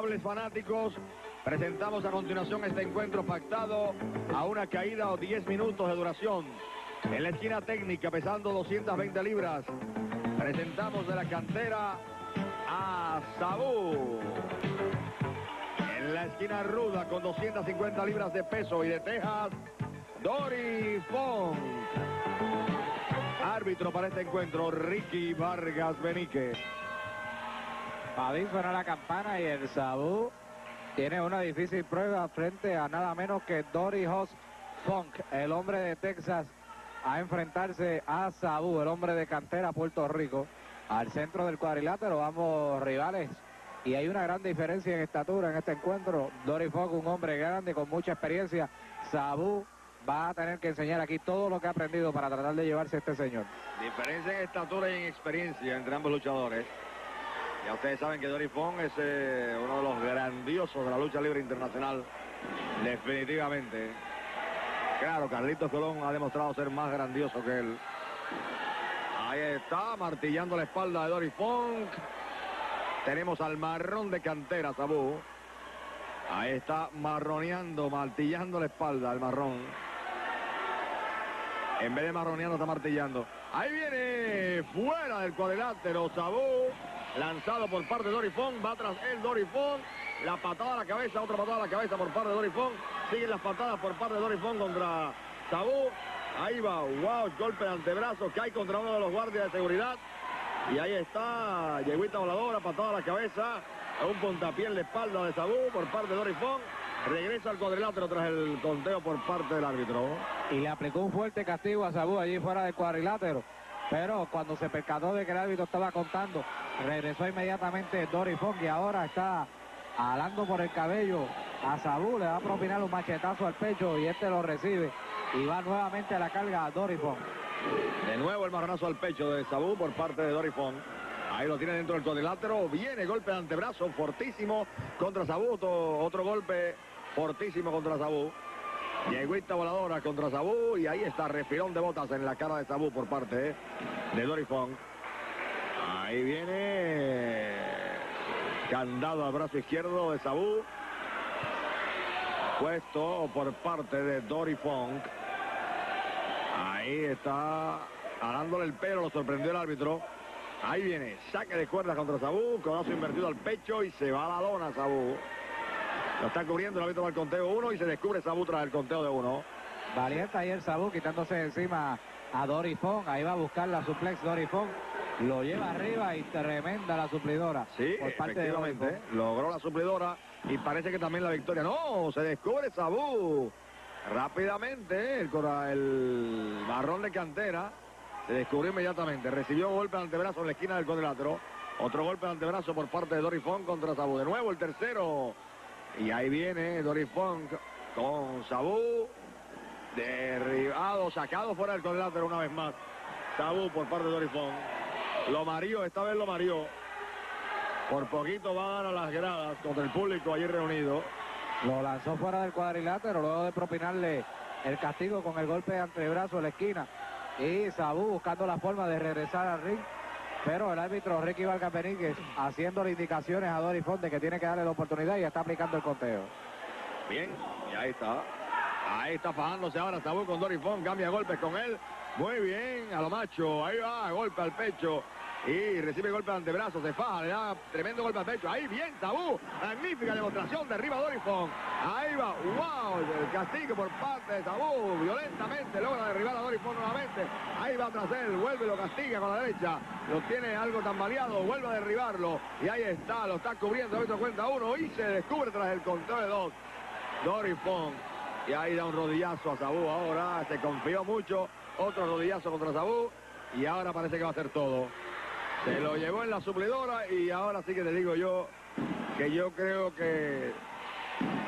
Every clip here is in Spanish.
Amables fanáticos, presentamos a continuación este encuentro pactado a una caída o 10 minutos de duración. En la esquina técnica, pesando 220 libras, presentamos de la cantera a Sabú. En la esquina ruda, con 250 libras de peso y de Texas, Dory Font. Árbitro para este encuentro, Ricky Vargas Benique. Padín suena la campana y el Sabú tiene una difícil prueba frente a nada menos que Dory Hoss Funk, el hombre de Texas, a enfrentarse a Sabú, el hombre de cantera Puerto Rico. Al centro del cuadrilátero vamos rivales y hay una gran diferencia en estatura en este encuentro. Dory Funk, un hombre grande con mucha experiencia. Sabú va a tener que enseñar aquí todo lo que ha aprendido para tratar de llevarse a este señor. Diferencia en estatura y en experiencia entre ambos luchadores. Ya ustedes saben que Dory Fong es eh, uno de los grandiosos de la lucha libre internacional. Definitivamente. Claro, Carlitos Colón ha demostrado ser más grandioso que él. Ahí está, martillando la espalda de Fong. Tenemos al marrón de cantera, Sabú. Ahí está marroneando, martillando la espalda al marrón. En vez de marroneando, está martillando. Ahí viene fuera del cuadrilátero Sabú. Lanzado por parte de Dorifón. Va tras el Dorifón. La patada a la cabeza, otra patada a la cabeza por parte de Dorifón. Siguen las patadas por parte de Dorifón contra Sabú. Ahí va, wow, golpe de antebrazo. Cae contra uno de los guardias de seguridad. Y ahí está, yeguita voladora, patada a la cabeza. Un puntapié en la espalda de Sabú por parte de Dorifón. Regresa al cuadrilátero tras el conteo por parte del árbitro. Y le aplicó un fuerte castigo a Sabú allí fuera del cuadrilátero. Pero cuando se percató de que el árbitro estaba contando, regresó inmediatamente Dory y ahora está alando por el cabello a Sabú. Le va a propinar un machetazo al pecho y este lo recibe. Y va nuevamente a la carga a Dory. De nuevo el marronazo al pecho de Sabú por parte de Dory. Ahí lo tiene dentro del cuadrilátero. Viene golpe de antebrazo fortísimo contra Sabú. Otro golpe fortísimo contra Sabú. Yeguita voladora contra Sabú y ahí está refirón de botas en la cara de Sabú por parte de Dory Fong. Ahí viene candado al brazo izquierdo de Sabú. Puesto por parte de Dory Fong. Ahí está alándole el pelo, lo sorprendió el árbitro. Ahí viene, saque de cuerda contra Sabú, codazo invertido al pecho y se va a la lona Sabú. Lo está cubriendo el árbitro al conteo 1 y se descubre Sabú tras el conteo de 1. Valiente ahí el Sabú quitándose encima a Dory Fong. Ahí va a buscar la suplex Dory Fong. Lo lleva arriba y tremenda la suplidora. Sí, por parte de efectivamente. logró la suplidora y parece que también la victoria. No, se descubre Sabú. Rápidamente, el, el marrón de cantera se descubrió inmediatamente. Recibió un golpe de antebrazo en la esquina del cuadrilátero. Otro golpe de antebrazo por parte de Dory Fong contra Sabú. De nuevo el tercero. Y ahí viene Dory Fong con Sabú. Derribado, sacado fuera del cuadrilátero una vez más. Sabú por parte de Dory Fong. Lo marió, esta vez lo marió. Por poquito va a a las gradas contra el público allí reunido. Lo lanzó fuera del cuadrilátero luego de propinarle el castigo con el golpe de antebrazo en la esquina. Y Sabú buscando la forma de regresar al ring. Pero el árbitro Ricky Vargas Benítez haciéndole indicaciones a Dory Font de que tiene que darle la oportunidad y está aplicando el conteo. Bien, y ahí está. Ahí está fajándose ahora Sabú con Dory Font, cambia golpes con él. Muy bien, a lo macho, ahí va, golpe al pecho. Y recibe golpe de antebrazo, se faja, le da tremendo golpe al pecho. Ahí bien, Tabú, magnífica demostración, derriba a Dorifon. Ahí va, wow, el castigo por parte de Tabú, violentamente logra derribar a Dorifon nuevamente. Ahí va tras él, vuelve, lo castiga con la derecha. Lo tiene algo tambaleado, vuelve a derribarlo. Y ahí está, lo está cubriendo, esto cuenta uno y se descubre tras el conteo de dos. Dorifon. Y ahí da un rodillazo a Sabú ahora, se confió mucho. Otro rodillazo contra Sabú. Y ahora parece que va a hacer todo. Se lo llevó en la suplidora y ahora sí que te digo yo que yo creo que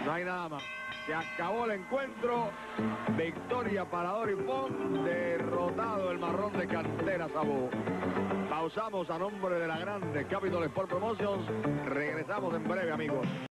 no hay nada más. Se acabó el encuentro. Victoria para Dorifón. Derrotado el marrón de cantera Sabú. Pausamos a nombre de la grande Capital Sport Promotions. Regresamos en breve, amigos.